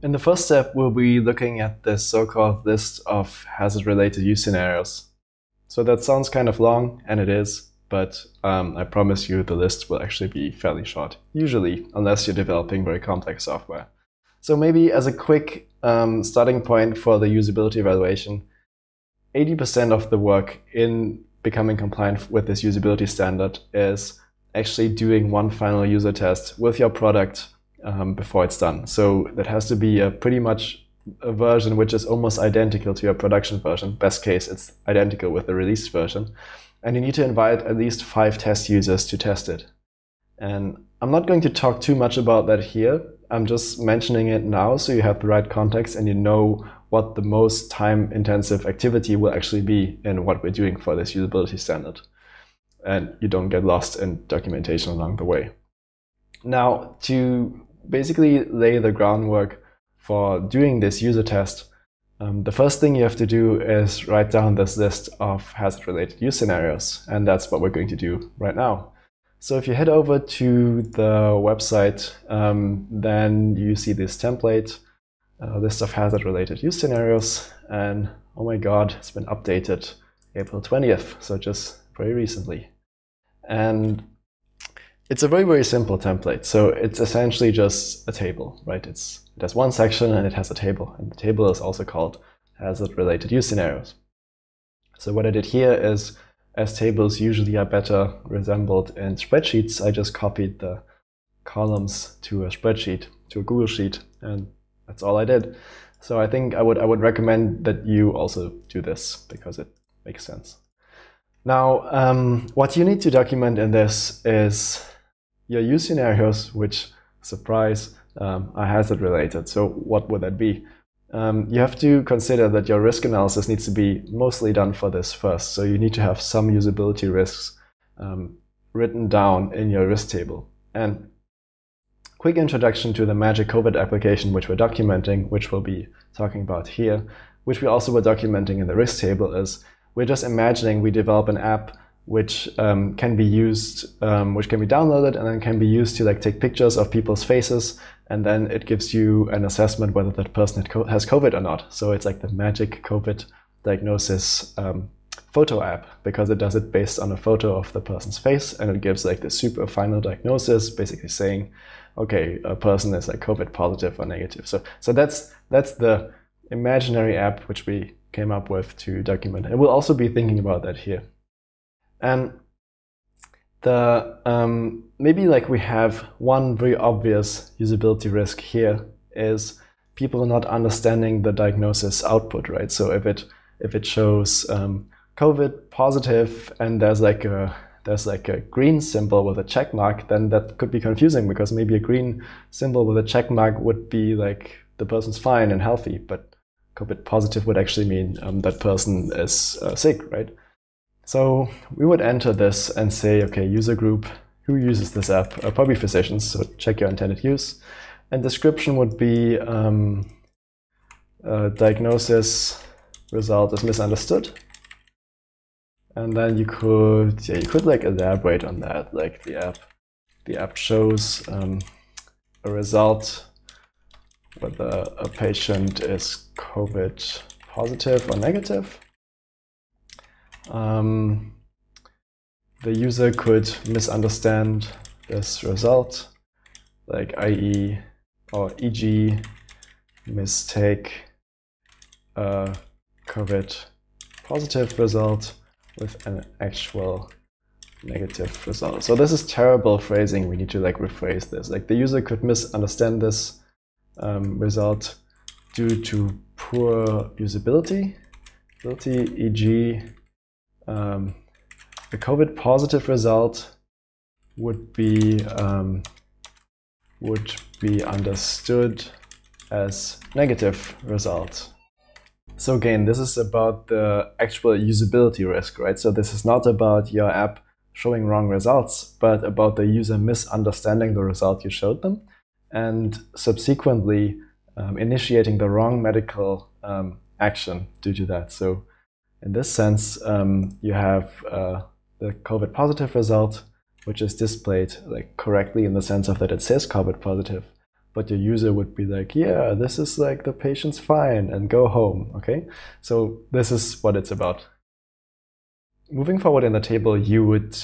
In the first step, we'll be looking at this so-called list of hazard-related use scenarios. So that sounds kind of long, and it is, but um, I promise you the list will actually be fairly short, usually, unless you're developing very complex software. So maybe as a quick um, starting point for the usability evaluation, 80% of the work in becoming compliant with this usability standard is actually doing one final user test with your product um, before it's done. So that has to be a pretty much a version which is almost identical to your production version. Best case, it's identical with the released version. And you need to invite at least five test users to test it. And I'm not going to talk too much about that here. I'm just mentioning it now so you have the right context and you know what the most time intensive activity will actually be in what we're doing for this usability standard. And you don't get lost in documentation along the way. Now, to basically lay the groundwork for doing this user test, um, the first thing you have to do is write down this list of hazard-related use scenarios, and that's what we're going to do right now. So if you head over to the website, um, then you see this template, uh, list of hazard-related use scenarios, and oh my god, it's been updated April 20th, so just very recently. And it's a very, very simple template. So it's essentially just a table, right? It's, it has one section and it has a table. And the table is also called hazard-related use scenarios. So what I did here is, as tables usually are better resembled in spreadsheets, I just copied the columns to a spreadsheet, to a Google Sheet, and that's all I did. So I think I would, I would recommend that you also do this because it makes sense. Now, um, what you need to document in this is your use scenarios, which, surprise, um, are hazard related. So what would that be? Um, you have to consider that your risk analysis needs to be mostly done for this first. So you need to have some usability risks um, written down in your risk table. And quick introduction to the Magic COVID application, which we're documenting, which we'll be talking about here, which we also were documenting in the risk table is we're just imagining we develop an app which um, can be used, um, which can be downloaded and then can be used to like take pictures of people's faces, and then it gives you an assessment whether that person has COVID or not. So it's like the magic COVID diagnosis um, photo app because it does it based on a photo of the person's face, and it gives like the super final diagnosis, basically saying, okay, a person is like COVID positive or negative. So so that's that's the imaginary app which we came up with to document. And we'll also be thinking about that here. And the um, maybe like we have one very obvious usability risk here is people not understanding the diagnosis output, right? So if it if it shows um, COVID positive and there's like a there's like a green symbol with a check mark, then that could be confusing because maybe a green symbol with a check mark would be like the person's fine and healthy, but COVID positive would actually mean um, that person is uh, sick, right? So we would enter this and say, okay, user group, who uses this app? Uh, probably physicians, so check your intended use. And description would be um, uh, diagnosis result is misunderstood. And then you could, yeah, you could like elaborate on that, like the app, the app shows um, a result whether a patient is COVID positive or negative. Um, the user could misunderstand this result, like i.e. or e.g. mistake a COVID positive result with an actual negative result. So this is terrible phrasing. We need to like rephrase this. Like the user could misunderstand this um, result due to poor usability, e.g. Um, a COVID positive result would be um, would be understood as negative result. So again, this is about the actual usability risk, right? So this is not about your app showing wrong results, but about the user misunderstanding the result you showed them and subsequently um, initiating the wrong medical um, action due to that. So in this sense, um, you have uh, the COVID positive result, which is displayed like correctly in the sense of that it says COVID positive, but your user would be like, yeah, this is like the patient's fine and go home, okay? So this is what it's about. Moving forward in the table, you would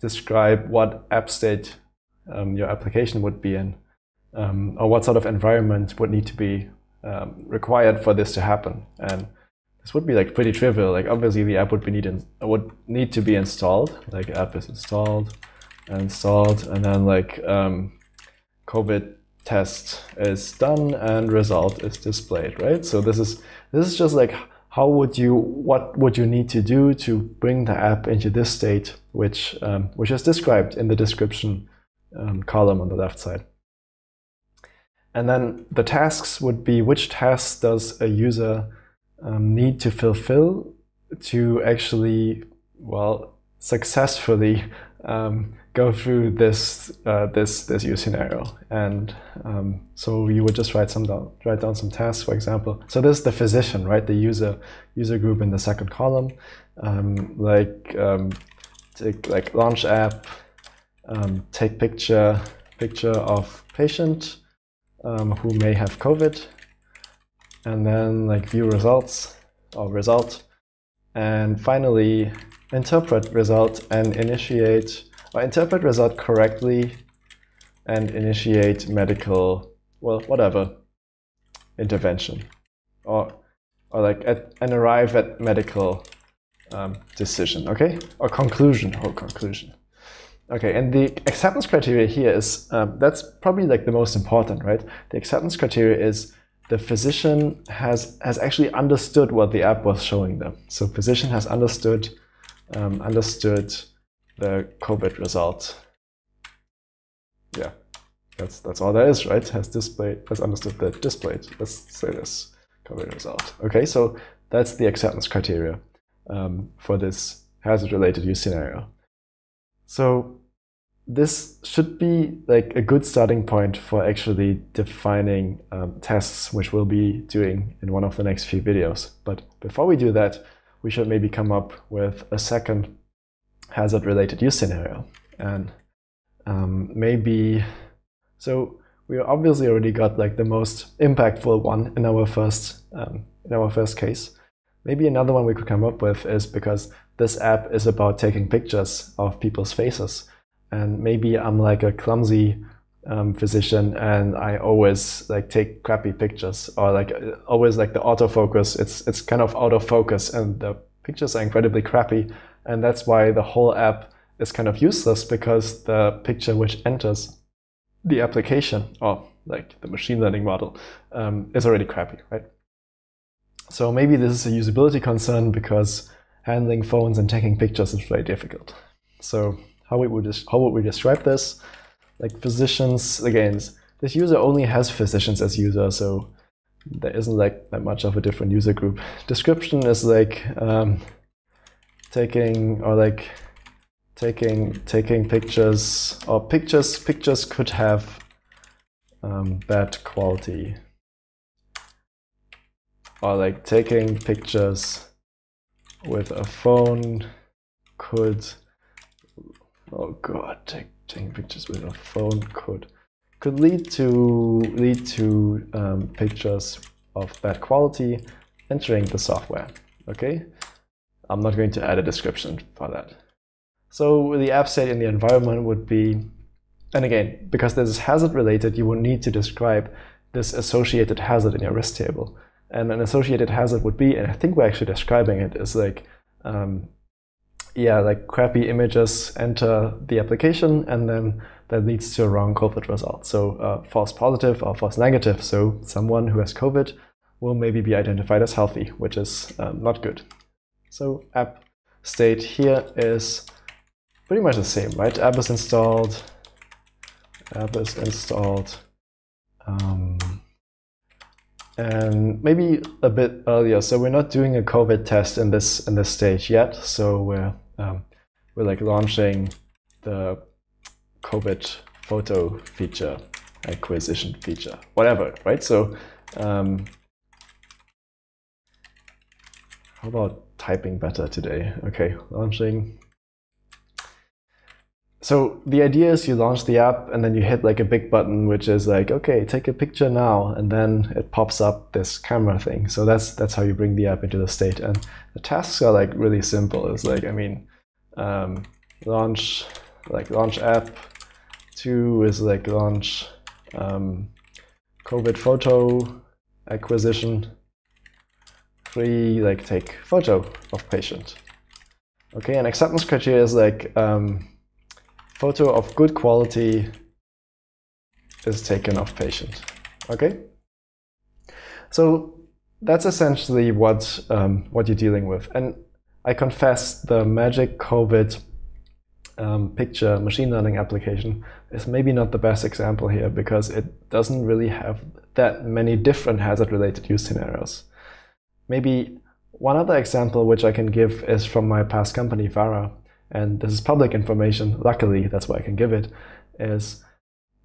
describe what app state um, your application would be in, um, or what sort of environment would need to be um, required for this to happen. And this would be like pretty trivial. Like obviously the app would be need would need to be installed. Like app is installed, installed, and then like um, COVID test is done and result is displayed, right? So this is this is just like how would you what would you need to do to bring the app into this state, which um, which is described in the description um, column on the left side. And then the tasks would be which tasks does a user um, need to fulfill to actually, well, successfully um, go through this uh, this this use scenario. And um, so you would just write some down, write down some tasks, for example. So this is the physician, right? The user user group in the second column, um, like um, take like launch app, um, take picture picture of patient who may have COVID, and then like view results or result, and finally interpret result and initiate or interpret result correctly and initiate medical well whatever intervention. Or or like at, and arrive at medical um, decision okay? Or conclusion or conclusion. Okay, and the acceptance criteria here is, um, that's probably like the most important, right? The acceptance criteria is the physician has, has actually understood what the app was showing them. So physician has understood, um, understood the COVID result. Yeah, that's, that's all there is, right? Has displayed, has understood the displayed, let's say this COVID result. Okay, so that's the acceptance criteria um, for this hazard related use scenario. So this should be like a good starting point for actually defining um, tests, which we'll be doing in one of the next few videos. But before we do that, we should maybe come up with a second hazard related use scenario. And um, maybe, so we obviously already got like the most impactful one in our first, um, in our first case. Maybe another one we could come up with is because this app is about taking pictures of people's faces. And maybe I'm like a clumsy um, physician and I always like take crappy pictures or like always like the autofocus. It's, it's kind of out of focus and the pictures are incredibly crappy. And that's why the whole app is kind of useless because the picture which enters the application or like the machine learning model um, is already crappy, right? So maybe this is a usability concern because handling phones and taking pictures is very difficult. So how we would how would we describe this? Like physicians, again, this user only has physicians as user, so there isn't like that much of a different user group. Description is like um, taking or like taking taking pictures or pictures pictures could have um, bad quality or like taking pictures with a phone could oh god take, taking pictures with a phone could could lead to lead to um, pictures of bad quality entering the software okay? I'm not going to add a description for that. So the app state in the environment would be and again because this is hazard related you will need to describe this associated hazard in your risk table. And an associated hazard would be, and I think we're actually describing it, is like, um, yeah, like crappy images enter the application and then that leads to a wrong COVID result. So uh, false positive or false negative. So someone who has COVID will maybe be identified as healthy, which is um, not good. So app state here is pretty much the same, right? App is installed, app is installed. Um, and maybe a bit earlier. So we're not doing a COVID test in this in this stage yet. So we're um, we're like launching the COVID photo feature, acquisition feature, whatever, right? So um, how about typing better today? Okay, launching. So the idea is you launch the app and then you hit like a big button which is like okay take a picture now and then it pops up this camera thing. So that's that's how you bring the app into the state. And the tasks are like really simple. It's like i mean um, launch like launch app. Two is like launch um, covid photo acquisition. Three like take photo of patient. Okay and acceptance criteria is like um, photo of good quality is taken of patient. Okay? So that's essentially what, um, what you're dealing with. And I confess the Magic COVID um, picture machine learning application is maybe not the best example here because it doesn't really have that many different hazard related use scenarios. Maybe one other example which I can give is from my past company, Vara, and this is public information, luckily, that's why I can give it, is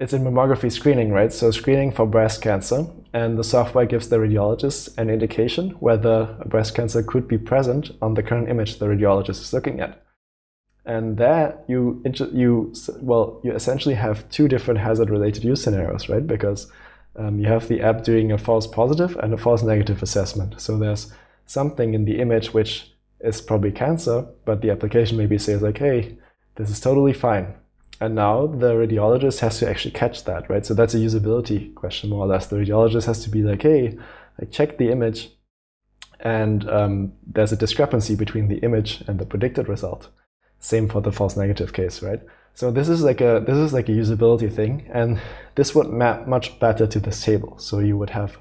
it's in mammography screening, right? So screening for breast cancer, and the software gives the radiologist an indication whether a breast cancer could be present on the current image the radiologist is looking at. And there you, you well, you essentially have two different hazard-related use scenarios, right? Because um, you have the app doing a false positive and a false negative assessment. So there's something in the image which is probably cancer, but the application maybe says like, hey, this is totally fine. And now the radiologist has to actually catch that, right? So that's a usability question more or less. The radiologist has to be like, hey, I checked the image and um, there's a discrepancy between the image and the predicted result. Same for the false negative case, right? So this is like a this is like a usability thing, and this would map much better to this table. So you would have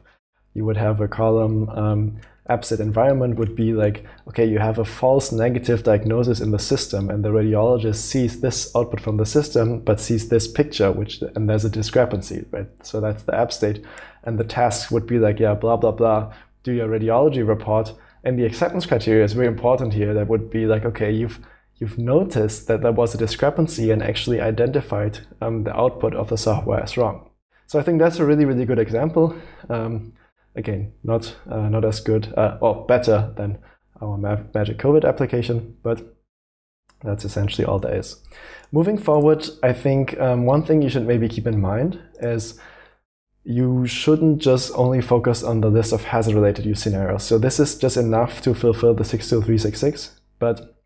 you would have a column um, AppState environment would be like, okay, you have a false negative diagnosis in the system and the radiologist sees this output from the system, but sees this picture, which and there's a discrepancy, right? So that's the app state. And the task would be like, yeah, blah, blah, blah, do your radiology report. And the acceptance criteria is very important here. That would be like, okay, you've you've noticed that there was a discrepancy and actually identified um, the output of the software as wrong. So I think that's a really, really good example. Um, again, not uh, not as good uh, or better than our Magic COVID application, but that's essentially all there is. Moving forward, I think um, one thing you should maybe keep in mind is you shouldn't just only focus on the list of hazard-related use scenarios. So this is just enough to fulfill the 62366, but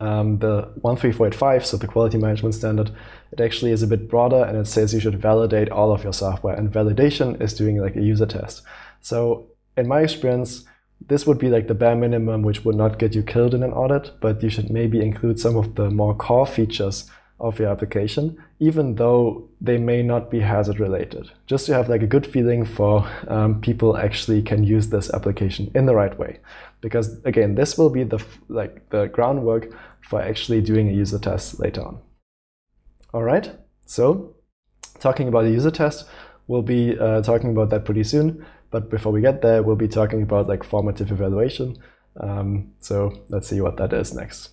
um, the 13485, so the quality management standard, it actually is a bit broader and it says you should validate all of your software. And validation is doing like a user test. So in my experience, this would be like the bare minimum, which would not get you killed in an audit, but you should maybe include some of the more core features of your application, even though they may not be hazard related. Just to have like a good feeling for um, people actually can use this application in the right way. Because again, this will be the like the groundwork for actually doing a user test later on. All right, so talking about a user test, we'll be uh, talking about that pretty soon. But before we get there, we'll be talking about like formative evaluation. Um, so let's see what that is next.